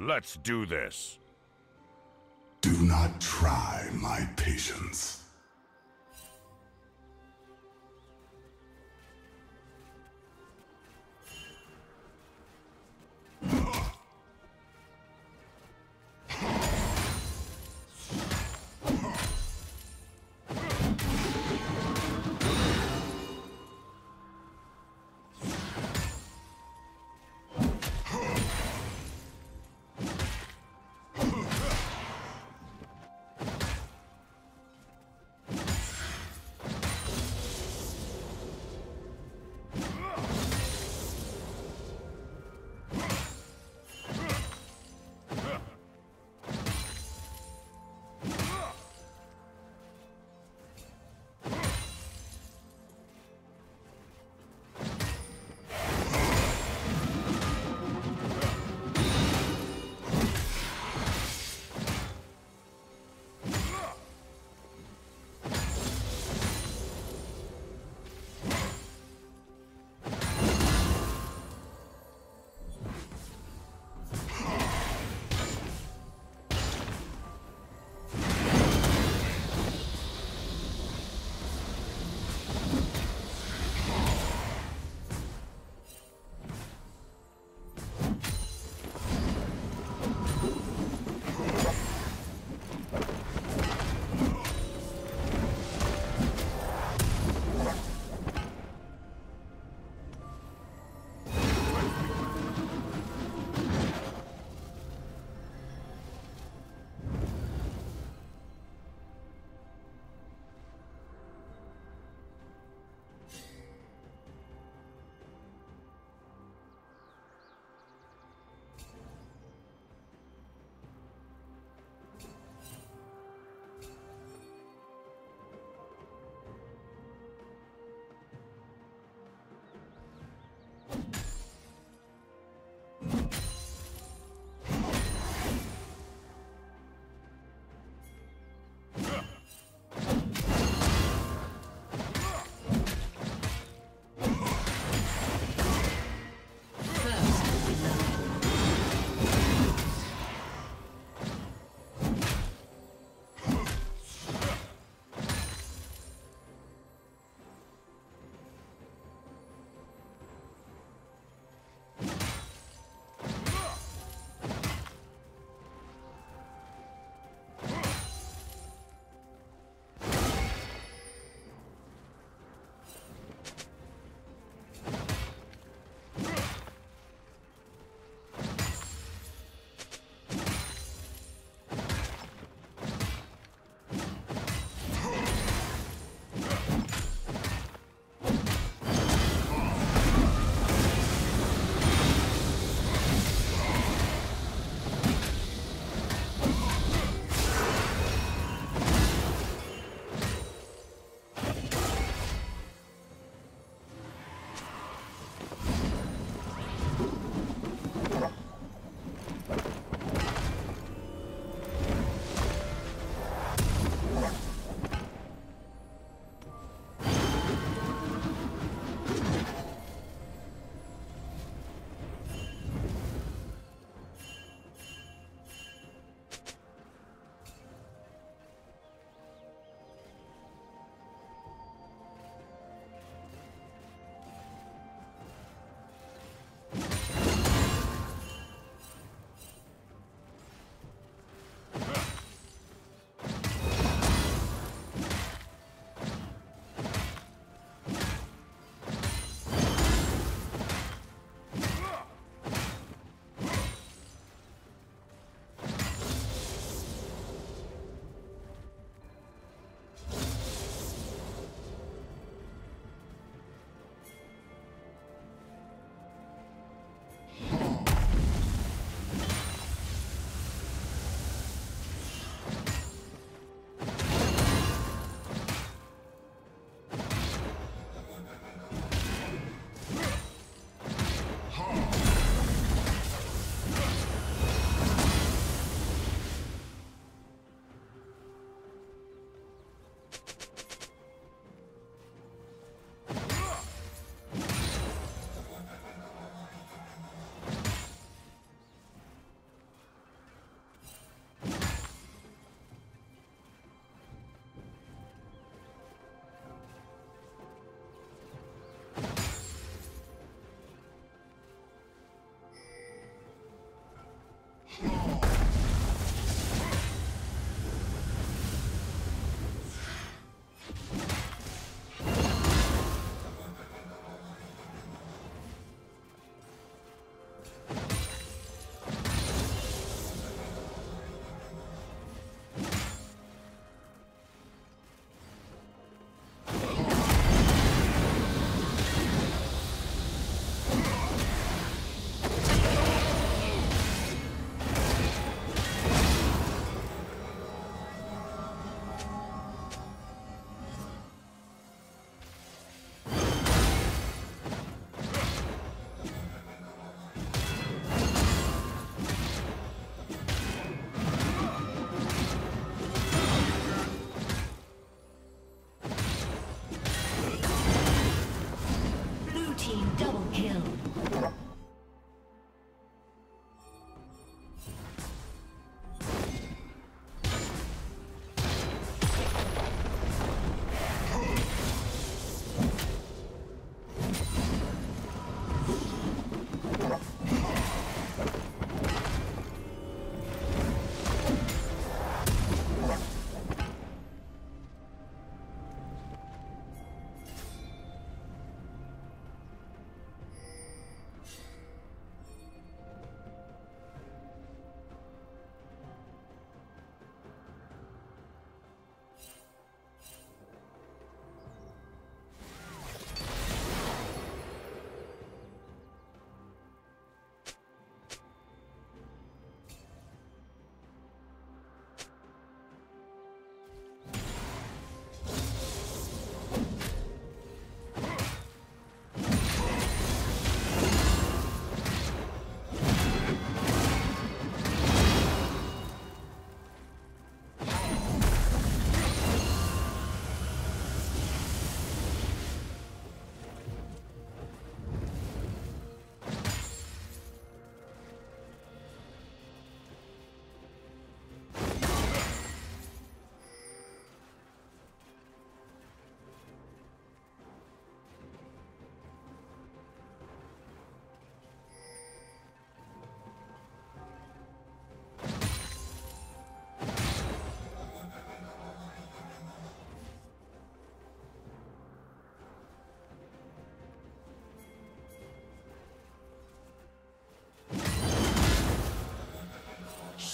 Let's do this. Do not try my patience.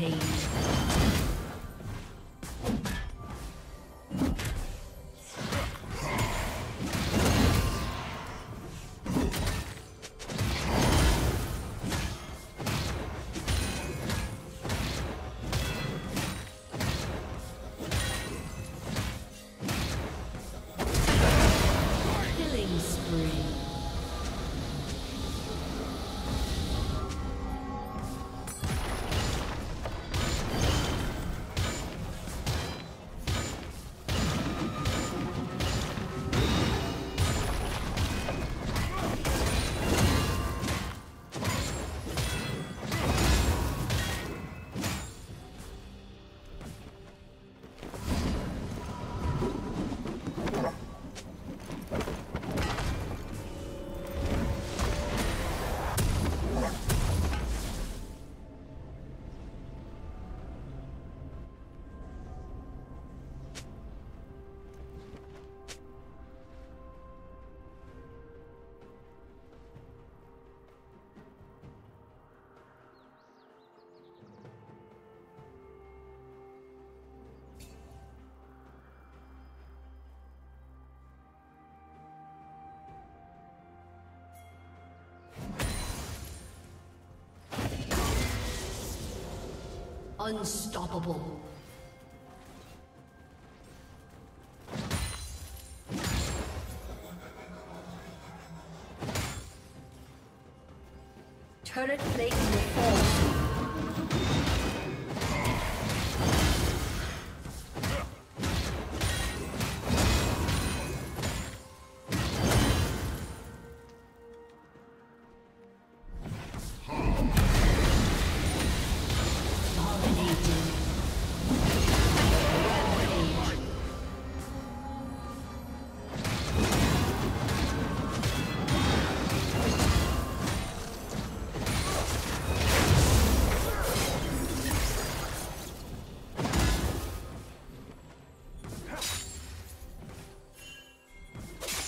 Rampage. Unstoppable.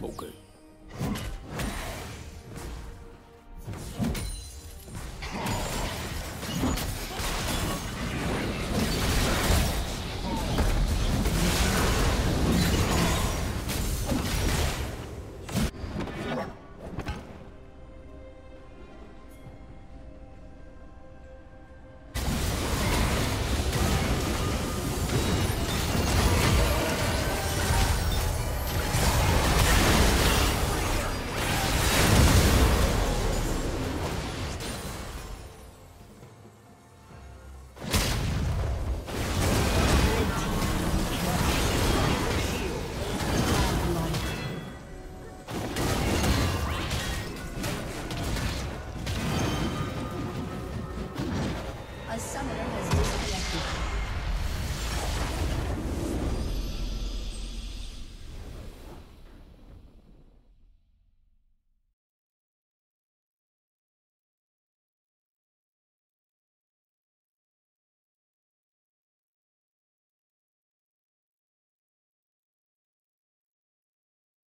Okay. Summoner